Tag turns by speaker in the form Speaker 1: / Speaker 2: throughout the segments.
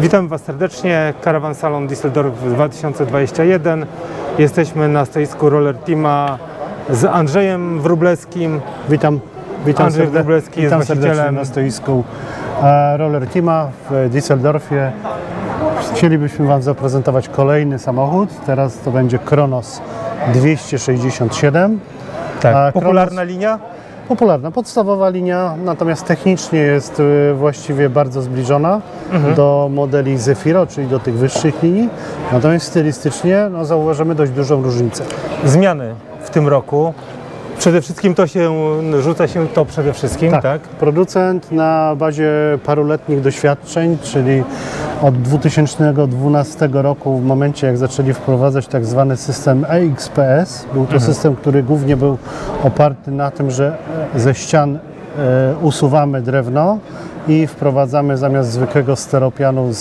Speaker 1: Witam Was serdecznie. Karawan Salon Düsseldorf 2021. Jesteśmy na stoisku Roller Teama z Andrzejem Wróblewskim.
Speaker 2: Witam, witam,
Speaker 1: Andrzej
Speaker 2: serde-
Speaker 1: Wróblewski jest
Speaker 2: witam serdecznie
Speaker 1: właścicielem.
Speaker 2: na stoisku e, Roller Teama w Düsseldorfie. Chcielibyśmy Wam zaprezentować kolejny samochód. Teraz to będzie Kronos 267.
Speaker 1: Tak,
Speaker 2: A
Speaker 1: popularna linia.
Speaker 2: Popularna, podstawowa linia, natomiast technicznie jest e, właściwie bardzo zbliżona
Speaker 1: Mhm.
Speaker 2: do modeli Zefiro, czyli do tych wyższych linii. Natomiast stylistycznie no, zauważymy dość dużą różnicę.
Speaker 1: Zmiany w tym roku. Przede wszystkim to się, rzuca się to przede wszystkim, tak?
Speaker 2: Producent na bazie paruletnich doświadczeń, czyli od 2012 roku, w momencie jak zaczęli wprowadzać tak zwany system EXPS, był to system, który głównie był oparty na tym, że ze ścian e, usuwamy drewno i wprowadzamy zamiast zwykłego steropianu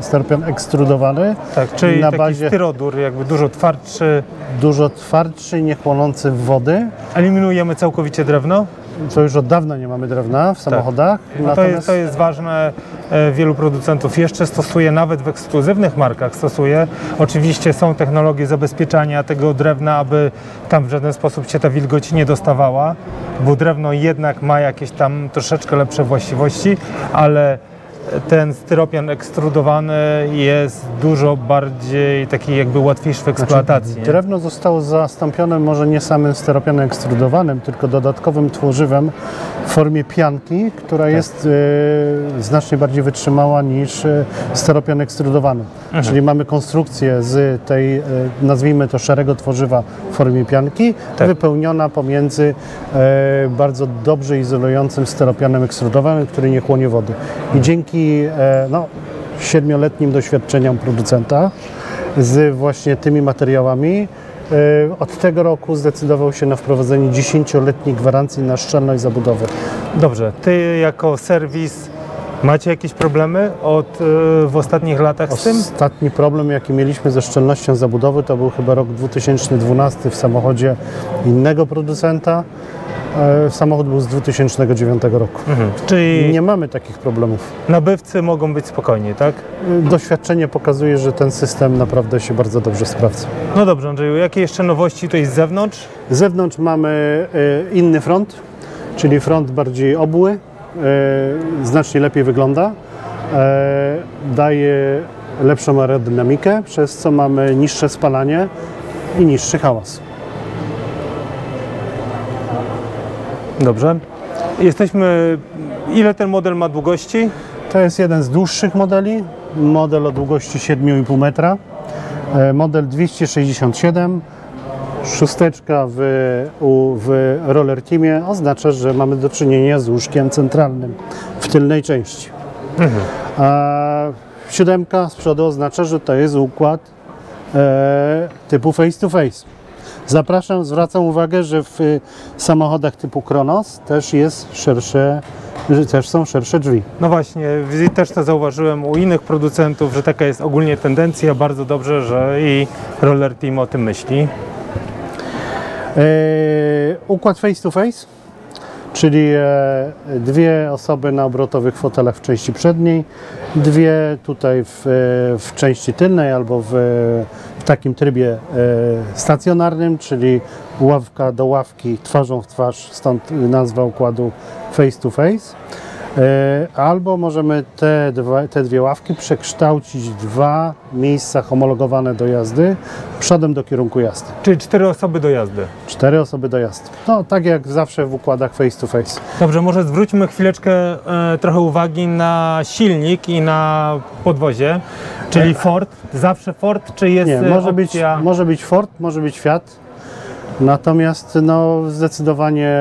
Speaker 2: steropian ekstrudowany
Speaker 1: tak czyli
Speaker 2: na bazie
Speaker 1: styrodur, jakby dużo twardszy.
Speaker 2: dużo twardszy, niechłonący wody.
Speaker 1: Eliminujemy całkowicie drewno.
Speaker 2: Co już od dawna nie mamy drewna w samochodach.
Speaker 1: No to, jest, to jest ważne. E, Wielu producentów jeszcze stosuje, nawet w ekskluzywnych markach stosuje. Oczywiście są technologie zabezpieczania tego drewna, aby tam w żaden sposób się ta wilgoć nie dostawała, bo drewno jednak ma jakieś tam troszeczkę lepsze właściwości, ale ten styropian ekstrudowany jest dużo bardziej taki jakby łatwiejszy w eksploatacji. nie?
Speaker 2: Drewno zostało zastąpione może nie samym steropianem ekstrudowanym, tylko dodatkowym tworzywem w formie pianki, która jest e, znacznie bardziej wytrzymała niż e, steropian ekstrudowany. Czyli mamy konstrukcję z tej, e, nazwijmy to szarego tworzywa w formie pianki,
Speaker 1: Tak.
Speaker 2: wypełniona pomiędzy e, bardzo dobrze izolującym steropianem ekstrudowanym, który nie chłonie wody. I dzięki e, no, siedmioletnim doświadczeniom producenta z właśnie tymi materiałami. e, Od tego roku zdecydował się na wprowadzenie 10-letniej gwarancji na szczelność zabudowy.
Speaker 1: Dobrze, ty jako serwis macie jakieś problemy od, e, w ostatnich latach z tym?
Speaker 2: Ostatni problem, jaki mieliśmy ze szczelnością zabudowy, to był chyba rok 2012 w samochodzie innego producenta. E, Samochód był z 2009 roku.
Speaker 1: Mhm. Czyli
Speaker 2: Nie mamy takich problemów.
Speaker 1: nabywcy mogą być spokojni, tak?
Speaker 2: E, Doświadczenie pokazuje, że ten system naprawdę się bardzo dobrze sprawdza.
Speaker 1: No dobrze, Andrzeju, jakie jeszcze nowości tutaj z zewnątrz?
Speaker 2: Z zewnątrz mamy e, inny front, czyli front bardziej obły, znacznie lepiej wygląda, e, daje lepszą aerodynamikę, przez co mamy niższe spalanie i niższy hałas.
Speaker 1: Dobrze. Jesteśmy. Ile ten model ma długości?
Speaker 2: To jest jeden z dłuższych modeli, model o długości 7,5 metra, e, model 267. Szósteczka w, u, w roller teamie oznacza, że mamy do czynienia z łóżkiem centralnym w tylnej części. A siódemka z przodu oznacza, że to jest układ e, typu face to face. Zapraszam, zwracam uwagę, że w samochodach typu Kronos też jest szersze, też są szersze drzwi.
Speaker 1: No właśnie, też to zauważyłem u innych producentów, że taka jest ogólnie tendencja. Bardzo dobrze, że i Roller Team o tym myśli.
Speaker 2: E, układ face to face, czyli e, dwie osoby na obrotowych fotelach w części przedniej, dwie tutaj w, e, w części tylnej albo w, w takim trybie stacjonarnym, czyli ławka do ławki twarzą w twarz, stąd nazwa układu face to face. E, Albo możemy te, dwa, te dwie ławki przekształcić w dwa miejsca homologowane do jazdy przodem do kierunku jazdy.
Speaker 1: Czyli cztery osoby do jazdy.
Speaker 2: Cztery osoby do jazdy. No, tak jak zawsze w układach face to face.
Speaker 1: Dobrze, może zwróćmy chwileczkę e, trochę uwagi na silnik i na podwozie, czyli Ford. Zawsze Ford, czy jest
Speaker 2: Nie,
Speaker 1: e,
Speaker 2: może być,
Speaker 1: opcja...
Speaker 2: może być Ford, może być Fiat. Natomiast no, zdecydowanie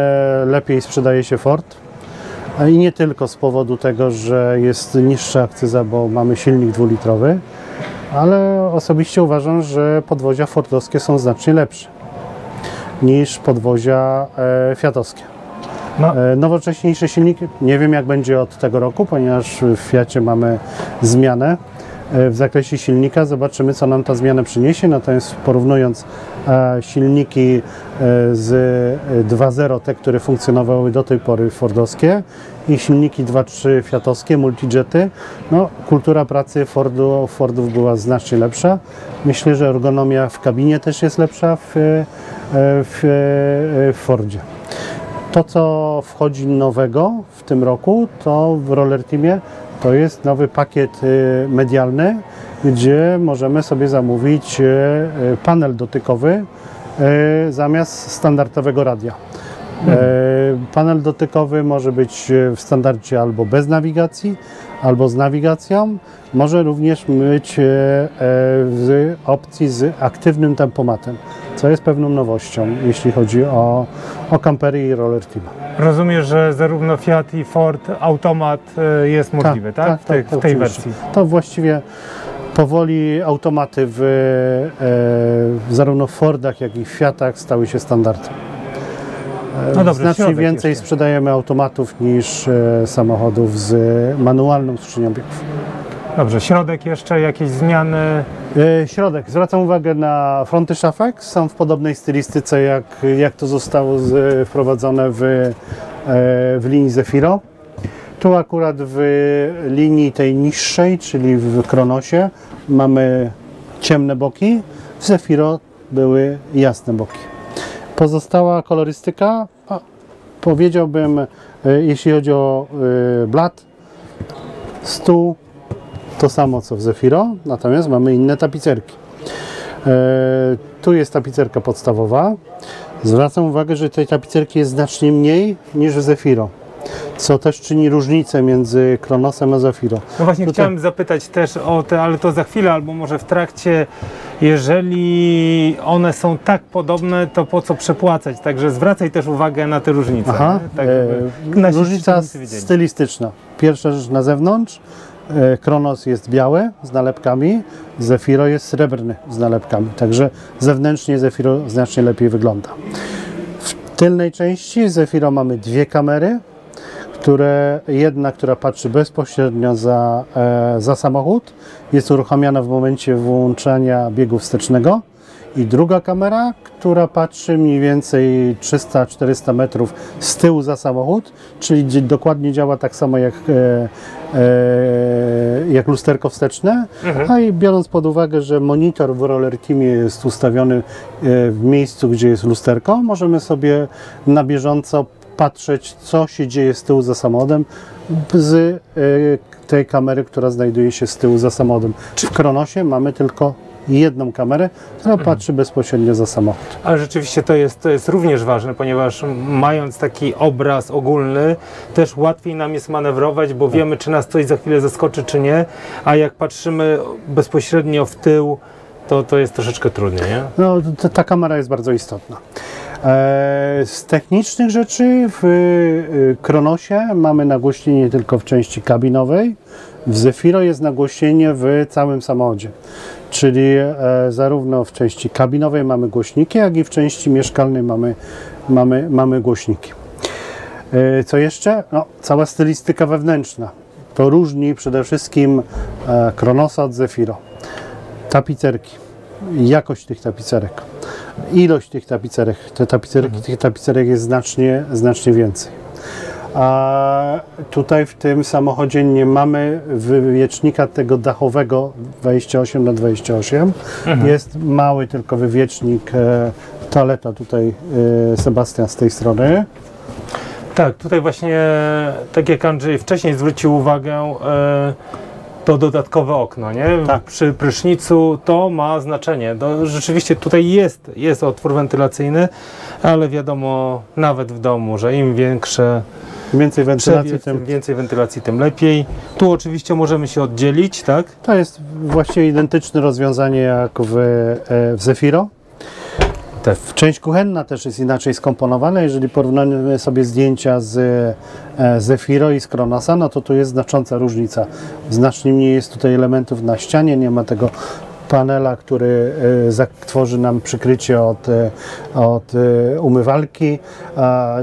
Speaker 2: lepiej sprzedaje się Ford. I nie tylko z powodu tego, że jest niższa akcyza, bo mamy silnik dwulitrowy, ale osobiście uważam, że podwozia fordowskie są znacznie lepsze niż podwozia e, fiatowskie.
Speaker 1: Ma-
Speaker 2: E, Nowocześniejszy silnik, nie wiem jak będzie od tego roku, ponieważ w Fiacie mamy zmianę w zakresie silnika. Zobaczymy, co nam ta zmiana przyniesie. Natomiast porównując e, silniki e, z e, 2.0, te, które funkcjonowały do tej pory Fordowskie i silniki 2.3 Fiatowskie, multijety, no, kultura pracy Fordu, Fordów była znacznie lepsza. Myślę, że ergonomia w kabinie też jest lepsza w, e, w, e, w Fordzie. To, co wchodzi nowego w tym roku, to w Roller Teamie to jest nowy pakiet y, medialny, gdzie możemy sobie zamówić y, y, panel dotykowy zamiast standardowego radia. E, Panel dotykowy może być e, w standardzie albo bez nawigacji, albo z nawigacją. Może również być e, e, w opcji z aktywnym tempomatem, co jest pewną nowością, jeśli chodzi o, o kampery i roller team.
Speaker 1: Rozumiem, że zarówno Fiat i Ford automat jest możliwy, tak? w, tej- w tej wersji.
Speaker 2: To właściwie powoli automaty w, e, zarówno w Fordach, jak i w Fiatach stały się standardem. E,
Speaker 1: No dobrze,
Speaker 2: Znacznie
Speaker 1: środek
Speaker 2: więcej
Speaker 1: jeszcze.
Speaker 2: sprzedajemy automatów niż e, samochodów z manualną skrzynią biegów.
Speaker 1: Dobrze, środek jeszcze, jakieś zmiany.
Speaker 2: E, Środek. Zwracam uwagę na fronty szafek. Są w podobnej stylistyce, jak, jak to zostało z, wprowadzone w, e, w linii Zefiro. Tu akurat w linii tej niższej, czyli w Kronosie, mamy ciemne boki. W Zefiro były jasne boki. Pozostała kolorystyka, a, powiedziałbym, e, jeśli chodzi o e, blat, stół, to samo co w Zefiro, natomiast mamy inne tapicerki. E, tu jest tapicerka podstawowa. Zwracam uwagę, że tej tapicerki jest znacznie mniej niż w Zefiro, co też czyni różnicę między Kronosem a Zefiro.
Speaker 1: No właśnie
Speaker 2: Tutaj-
Speaker 1: chciałem zapytać też o te, ale to za chwilę, albo może w trakcie. Jeżeli one są tak podobne, to po co przepłacać? Także zwracaj też uwagę na te różnice.
Speaker 2: Aha?
Speaker 1: Tak,
Speaker 2: e, różnica stylistyczna. Pierwsza rzecz na zewnątrz. E, Kronos jest biały z nalepkami, Zefiro jest srebrny z nalepkami, także zewnętrznie Zefiro znacznie lepiej wygląda. W tylnej części Zefiro mamy dwie kamery, które, jedna, która patrzy bezpośrednio za, e, za samochód, jest uruchamiana w momencie włączania biegu wstecznego. I druga kamera, która patrzy mniej więcej 300-400 metrów z tyłu za samochód, czyli dokładnie działa tak samo jak, e, e, jak lusterko wsteczne, a i biorąc pod uwagę, że monitor w Roller Teamie jest ustawiony e, w miejscu, gdzie jest lusterko, możemy sobie na bieżąco patrzeć, co się dzieje z tyłu za samochodem z e, tej kamery, która znajduje się z tyłu za samochodem. W Kronosie mamy tylko jedną kamerę, która patrzy bezpośrednio za samochód.
Speaker 1: Ale rzeczywiście to jest, to jest również ważne, ponieważ mając taki obraz ogólny, też łatwiej nam jest manewrować, bo wiemy, czy nas coś za chwilę zaskoczy, czy nie. A jak patrzymy bezpośrednio w tył, to, to jest troszeczkę trudniej, nie?
Speaker 2: No, ta kamera jest bardzo istotna. E, z technicznych rzeczy w y, Kronosie mamy nagłośnienie tylko w części kabinowej. W Zefiro jest nagłośnienie w całym samochodzie. Czyli e, zarówno w części kabinowej mamy głośniki, jak i w części mieszkalnej mamy, mamy, mamy głośniki. E, Co jeszcze? No, cała stylistyka wewnętrzna. To różni przede wszystkim Kronosa od Zefiro. Tapicerki, jakość tych tapicerek, ilość tych tapicerek. Te tapicerki, Tych tapicerek jest znacznie, znacznie więcej. A tutaj w tym samochodzie nie mamy wywiecznika tego dachowego 28 na 28. Jest mały tylko wywiecznik e, toaleta tutaj e, Sebastian z tej strony.
Speaker 1: Tak, tutaj właśnie, tak jak Andrzej wcześniej zwrócił uwagę, e, to dodatkowe okno, nie?
Speaker 2: Tak.
Speaker 1: Przy prysznicu to ma znaczenie. To rzeczywiście tutaj jest, jest otwór wentylacyjny, ale wiadomo, nawet w domu, że im większe
Speaker 2: Im więcej wentylacji,
Speaker 1: przewiew,
Speaker 2: tym
Speaker 1: tym więcej wentylacji, tym lepiej. Tu oczywiście możemy się oddzielić, tak?
Speaker 2: To jest właściwie identyczne rozwiązanie jak w, e, w Zefiro. Część kuchenna też jest inaczej skomponowana. Jeżeli porównamy sobie zdjęcia z e, Zefiro i z Kronosa, no to tu jest znacząca różnica. Znacznie mniej jest tutaj elementów na ścianie, nie ma tego panela, który e, tworzy nam przykrycie od, e, od umywalki.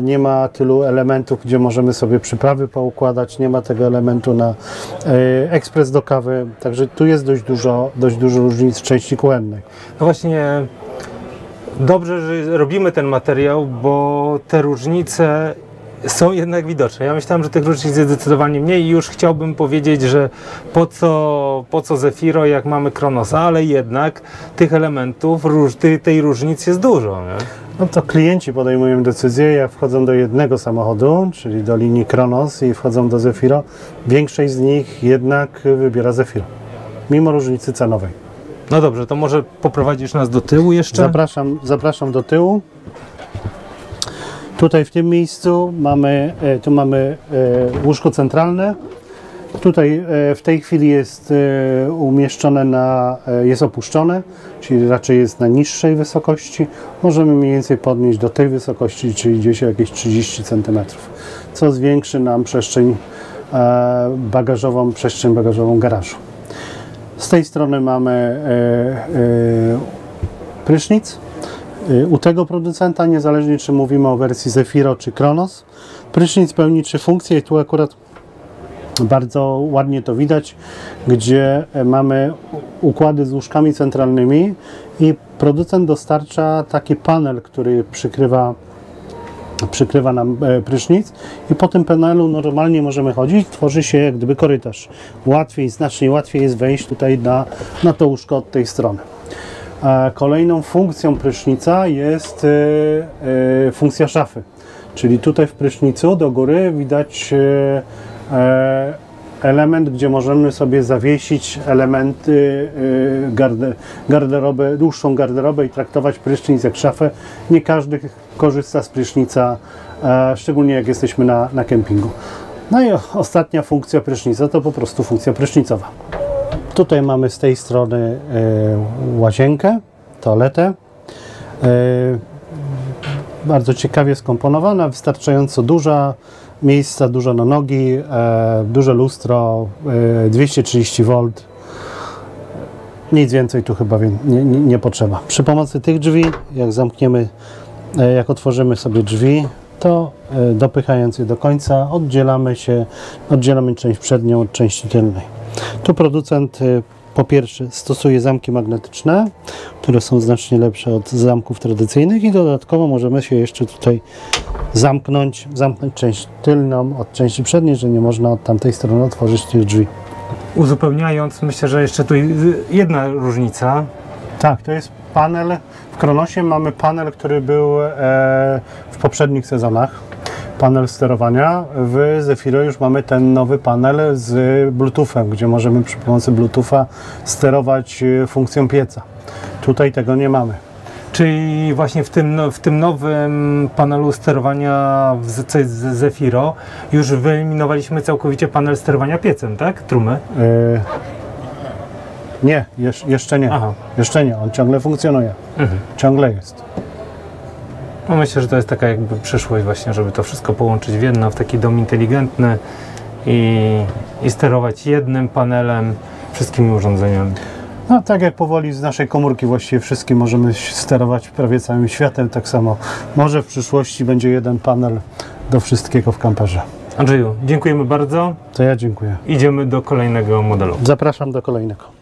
Speaker 2: Nie ma tylu elementów, gdzie możemy sobie przyprawy poukładać. Nie ma tego elementu na ekspres do kawy. Także tu jest dość dużo, dość dużo różnic części kuchennej.
Speaker 1: No właśnie, dobrze, że robimy ten materiał, bo te różnice są jednak widoczne. Ja myślałem, że tych różnic jest zdecydowanie mniej i już chciałbym powiedzieć, że po co, po co Zefiro, jak mamy Kronosa, ale jednak tych elementów, róż, tej, tej różnic jest dużo. Nie?
Speaker 2: No to klienci podejmują decyzję, jak wchodzą do jednego samochodu, czyli do linii Kronos i wchodzą do Zefiro, większość z nich jednak wybiera Zefiro, mimo różnicy cenowej.
Speaker 1: No dobrze, to może poprowadzisz nas do tyłu jeszcze?
Speaker 2: Zapraszam, zapraszam do tyłu. Tutaj w tym miejscu mamy, e, tu mamy e, łóżko centralne. Tutaj e, w tej chwili jest umieszczone na, jest opuszczone, czyli raczej jest na niższej wysokości. Możemy mniej więcej podnieść do tej wysokości, czyli gdzieś jakieś 30 cm, co zwiększy nam przestrzeń bagażową, przestrzeń bagażową garażu. Z tej strony mamy e, e, prysznic. Y, U tego producenta, niezależnie czy mówimy o wersji Zefiro czy Kronos, prysznic pełni trzy funkcje i tu akurat bardzo ładnie to widać, gdzie e, mamy układy z łóżkami centralnymi i producent dostarcza taki panel, który przykrywa przykrywa nam e, prysznic i po tym panelu normalnie możemy chodzić, tworzy się jak gdyby korytarz. Łatwiej, znacznie łatwiej jest wejść tutaj na, na to łóżko od tej strony. Kolejną funkcją prysznica jest e, e, funkcja szafy. Czyli tutaj w prysznicu do góry widać element, gdzie możemy sobie zawiesić elementy e, garde, garderoby, dłuższą garderobę i traktować prysznic jak szafę. Nie każdy korzysta z prysznica, e, szczególnie jak jesteśmy na, na kempingu. No i ostatnia funkcja prysznica to po prostu funkcja prysznicowa. Tutaj mamy z tej strony e, łazienkę, toaletę. E, bardzo ciekawie skomponowana, wystarczająco duża, miejsca dużo na nogi, e, duże lustro, e, 230 V. Nic więcej tu chyba nie, nie, nie potrzeba. Przy pomocy tych drzwi, jak zamkniemy, e, jak otworzymy sobie drzwi, to e, dopychając je do końca, oddzielamy się, oddzielamy część przednią od części tylnej. Tu producent e, po pierwsze stosuje zamki magnetyczne, które są znacznie lepsze od zamków tradycyjnych i dodatkowo możemy się jeszcze tutaj zamknąć, zamknąć część tylną od części przedniej, że nie można od tamtej strony otworzyć tych drzwi.
Speaker 1: Uzupełniając, myślę, że jeszcze tu jedna różnica.
Speaker 2: Tak, to jest panel. W Kronosie mamy panel, który był e, w poprzednich sezonach. Panel sterowania. W Zefiro już mamy ten nowy panel z Bluetoothem, gdzie możemy przy pomocy Bluetootha sterować e, funkcją pieca. Tutaj tego nie mamy.
Speaker 1: Czyli właśnie w tym, no- w tym nowym panelu sterowania co jest z Zefiro już wyeliminowaliśmy całkowicie panel sterowania piecem, tak? Trumy.
Speaker 2: E, nie, jesz, jeszcze nie.
Speaker 1: Aha.
Speaker 2: Jeszcze nie, on ciągle funkcjonuje.
Speaker 1: Mhm.
Speaker 2: Ciągle jest.
Speaker 1: No myślę, że to jest taka jakby przyszłość właśnie, żeby to wszystko połączyć w jedno, w taki dom inteligentny i, i sterować jednym panelem wszystkimi urządzeniami.
Speaker 2: No tak jak powoli z naszej komórki właściwie wszystkim możemy sterować prawie całym światem, tak samo może w przyszłości będzie jeden panel do wszystkiego w kamperze.
Speaker 1: Andrzeju, dziękujemy bardzo.
Speaker 2: To ja dziękuję.
Speaker 1: Idziemy do kolejnego modelu.
Speaker 2: Zapraszam do kolejnego.